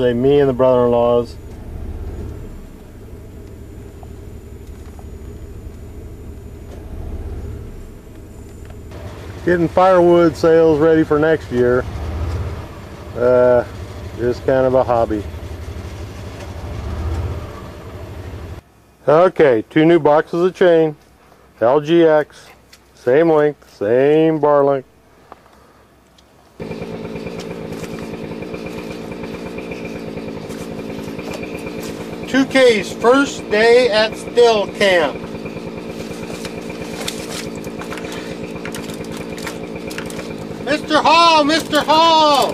Say me and the brother-in-laws. Getting firewood sales ready for next year. Uh, just kind of a hobby. Okay, two new boxes of chain. LGX, same length, same bar length. Two K's first day at still camp. Mr. Hall, Mr. Hall!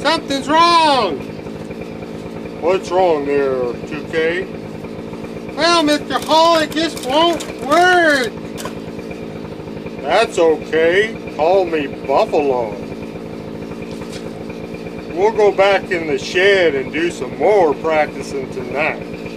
Something's wrong! What's wrong there, 2K? Well, Mr. Hall, it just won't work. That's okay. Call me Buffalo. We'll go back in the shed and do some more practicing tonight.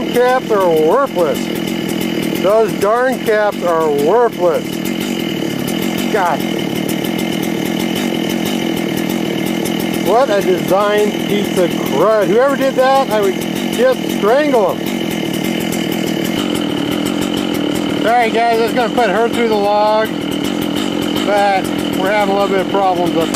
Damn caps are worthless. Those darn caps are worthless. God. What a design piece of crud. Whoever did that, I would just strangle them. Alright guys, I going to put her through the log, but we're having a little bit of problems up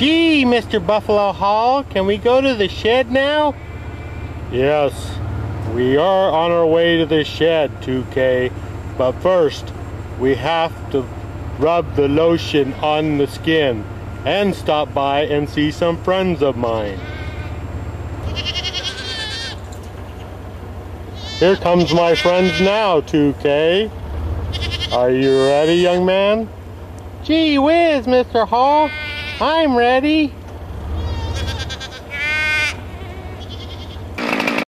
Gee, Mr. Buffalo Hall, can we go to the shed now? Yes, we are on our way to the shed, 2K. But first, we have to rub the lotion on the skin and stop by and see some friends of mine. Here comes my friends now, 2K. Are you ready, young man? Gee whiz, Mr. Hall. I'm ready.